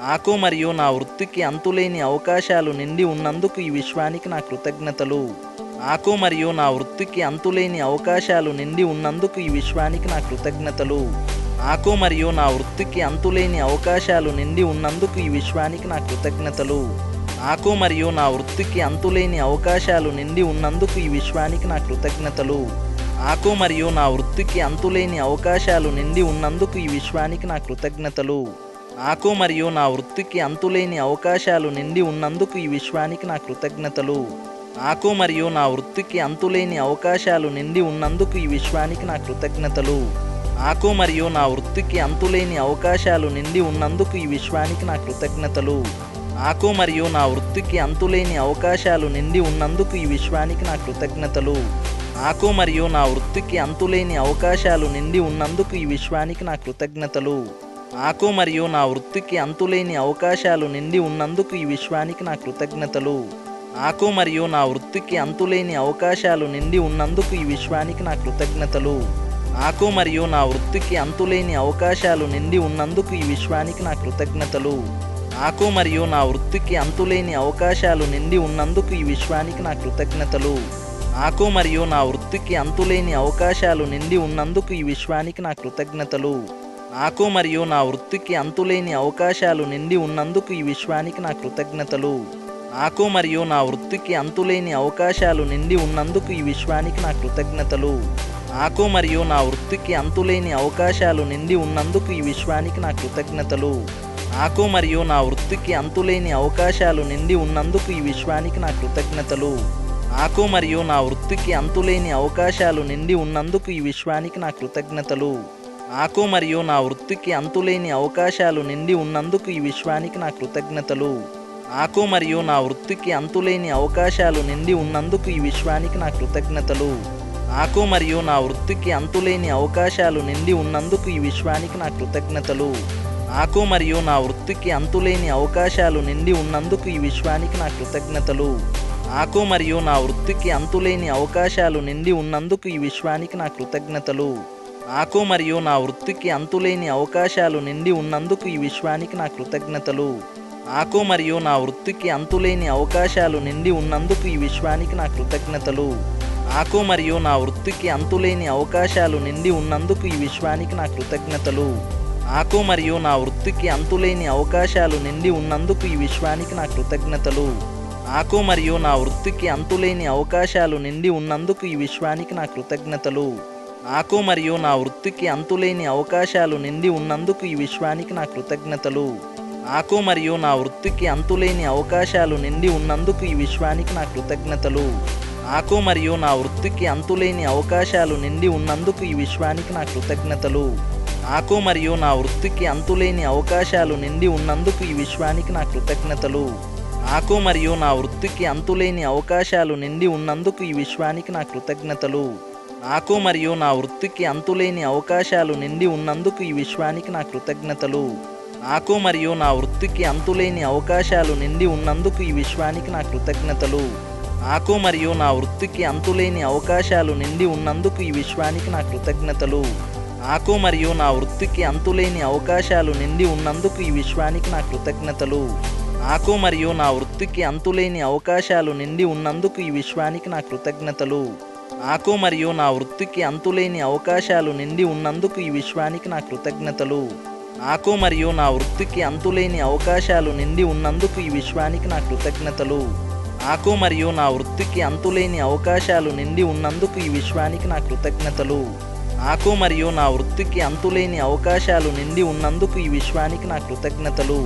నాకు మరియు నా వృత్తికి అంతులేని అవకాశాలు నిండి ఉన్నందుకు ఈ విశ్వానికి నా కృతజ్ఞతలు. నాకు మరియు నా వృత్తికి అంతులేని అవకాశాలు నిండి ఉన్నందుకు ఈ విశ్వానికి నా కృతజ్ఞతలు. నాకు మరియు నా వృత్తికి అంతులేని అవకాశాలు నిండి ఉన్నందుకు ఈ విశ్వానికి నా కృతజ్ఞతలు. నాకు మరియు నా వృత్తికి అంతులేని అవకాశాలు నిండి ఉన్నందుకు ఈ విశ్వానికి నా కృతజ్ఞతలు. నాకు మరియు నా వృత్తికి అంతులేని అవకాశాలు నిండి ఉన్నందుకు ఈ విశ్వానికి నా కృతజ్ఞతలు. నాకు మరియు నా వృత్తికి అంతులేని అవకాశాలు నిండి ఉన్నందుకు ఈ విశ్వానికి నా కృతజ్ఞతలు. నాకు మరియు నా వృత్తికి అంతులేని అవకాశాలు నిండి ఉన్నందుకు ఈ విశ్వానికి నా కృతజ్ఞతలు. నాకు మరియు నా వృత్తికి అంతులేని అవకాశాలు నిండి ఉన్నందుకు ఈ విశ్వానికి నా కృతజ్ఞతలు. నాకు మరియు నా వృత్తికి అంతులేని అవకాశాలు నిండి ఉన్నందుకు ఈ విశ్వానికి నా కృతజ్ఞతలు. నాకు మరియు నా వృత్తికి అంతులేని అవకాశాలు నిండి ఉన్నందుకు ఈ విశ్వానికి నా కృతజ్ఞతలు. నాకు మరియు నా వృత్తికి అంతులేని అవకాశాలు నిండి ఉన్నందుకు ఈ విశ్వానికి నా కృతజ్ఞతలు. నాకు మరియు నా వృత్తికి అంతులేని అవకాశాలు నిండి ఉన్నందుకు ఈ విశ్వానికి నా కృతజ్ఞతలు. నాకు మరియు నా వృత్తికి అంతులేని అవకాశాలు నిండి ఉన్నందుకు ఈ విశ్వానికి నా కృతజ్ఞతలు. నాకు మరియు నా వృత్తికి అంతులేని అవకాశాలు నిండి ఉన్నందుకు ఈ విశ్వానికి నా కృతజ్ఞతలు. నాకు మరియు నా వృత్తికి అంతులేని అవకాశాలు నిండి ఉన్నందుకు ఈ విశ్వానికి నా కృతజ్ఞతలు. నాకు మరియు నా వృత్తికి అంతులేని అవకాశాలు నిండి ఉన్నందుకు ఈ విశ్వానికి నా కృతజ్ఞతలు. నాకు మరియు నా వృత్తికి అంతులేని అవకాశాలు నిండి ఉన్నందుకు ఈ విశ్వానికి నా కృతజ్ఞతలు. నాకు మరియు నా వృత్తికి అంతులేని అవకాశాలు నిండి ఉన్నందుకు ఈ విశ్వానికి నా కృతజ్ఞతలు. నాకు మరియు నా వృత్తికి అంతులేని అవకాశాలు నిండి ఉన్నందుకు ఈ విశ్వానికి నా కృతజ్ఞతలు. నాకు మరియు నా వృత్తికి అంతులేని అవకాశాలు నిండి ఉన్నందుకు ఈ విశ్వానికి నా కృతజ్ఞతలు. నాకు మరియు నా వృత్తికి అంతులేని అవకాశాలు నిండి ఉన్నందుకు ఈ విశ్వానికి నా కృతజ్ఞతలు. నాకు మరియు నా వృత్తికి అంతులేని అవకాశాలు నిండి ఉన్నందుకు ఈ విశ్వానికి నా కృతజ్ఞతలు. నాకు మరియు నా వృత్తికి అంతులేని అవకాశాలు నిండి ఉన్నందుకు ఈ విశ్వానికి నా కృతజ్ఞతలు. నాకు మరియు నా వృత్తికి అంతులేని అవకాశాలు నిండి ఉన్నందుకు ఈ విశ్వానికి నా కృతజ్ఞతలు. నాకు మరియు నా వృత్తికి అంతులేని అవకాశాలు నిండి ఉన్నందుకు ఈ విశ్వానికి నా కృతజ్ఞతలు. నాకు మరియు నా వృత్తికి అంతులేని అవకాశాలు నిండి ఉన్నందుకు ఈ విశ్వానికి నా కృతజ్ఞతలు. నాకు మరియు నా వృత్తికి అంతులేని అవకాశాలు నిండి ఉన్నందుకు ఈ విశ్వానికి నా కృతజ్ఞతలు. నాకు మరియు నా వృత్తికి అంతులేని అవకాశాలు నిండి ఉన్నందుకు ఈ విశ్వానికి నా కృతజ్ఞతలు. నాకు మరియు నా వృత్తికి అంతులేని అవకాశాలు నిండి ఉన్నందుకు ఈ విశ్వానికి నా కృతజ్ఞతలు. నాకు మరియు నా వృత్తికి అంతులేని అవకాశాలు నిండి ఉన్నందుకు ఈ విశ్వానికి నా కృతజ్ఞతలు. నాకు మరియు నా వృత్తికి అంతులేని అవకాశాలు నిండి ఉన్నందుకు ఈ విశ్వానికి నా కృతజ్ఞతలు. నాకు మరియు నా వృత్తికి అంతులేని అవకాశాలు నిండి ఉన్నందుకు ఈ విశ్వానికి నా కృతజ్ఞతలు. నాకు మరియు నా వృత్తికి అంతులేని అవకాశాలు నిండి ఉన్నందుకు ఈ విశ్వానికి నా కృతజ్ఞతలు. నాకు మరియు నా వృత్తికి అంతులేని అవకాశాలు నిండి ఉన్నందుకు ఈ విశ్వానికి నా కృతజ్ఞతలు. నాకు మరియు నా వృత్తికి అంతులేని అవకాశాలు నిండి ఉన్నందుకు ఈ విశ్వానికి నా కృతజ్ఞతలు. నాకు మరియు నా వృత్తికి అంతులేని అవకాశాలు నిండి ఉన్నందుకు ఈ విశ్వానికి నా కృతజ్ఞతలు. నాకు మరియు నా వృత్తికి అంతులేని అవకాశాలు నిండి ఉన్నందుకు ఈ విశ్వానికి నా కృతజ్ఞతలు. నాకు మరియు నా వృత్తికి అంతులేని అవకాశాలు నిండి ఉన్నందుకు ఈ విశ్వానికి నా కృతజ్ఞతలు. నాకు మరియు నా వృత్తికి అంతులేని అవకాశాలు నిండి ఉన్నందుకు ఈ విశ్వానికి నా కృతజ్ఞతలు. నాకు మరియు నా వృత్తికి అంతులేని అవకాశాలు నిండి ఉన్నందుకు ఈ విశ్వానికి నా కృతజ్ఞతలు. నాకు మరియు నా వృత్తికి అంతులేని అవకాశాలు నిండి ఉన్నందుకు ఈ విశ్వానికి నా కృతజ్ఞతలు. నాకు మరియు నా వృత్తికి అంతులేని అవకాశాలు నిండి ఉన్నందుకు ఈ విశ్వానికి నా కృతజ్ఞతలు. నాకు మరియు నా వృత్తికి అంతులేని అవకాశాలు నిండి ఉన్నందుకు ఈ విశ్వానికి నా కృతజ్ఞతలు. నాకు మరియు నా వృత్తికి అంతులేని అవకాశాలు నిండి ఉన్నందుకు ఈ విశ్వానికి నా కృతజ్ఞతలు.